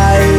life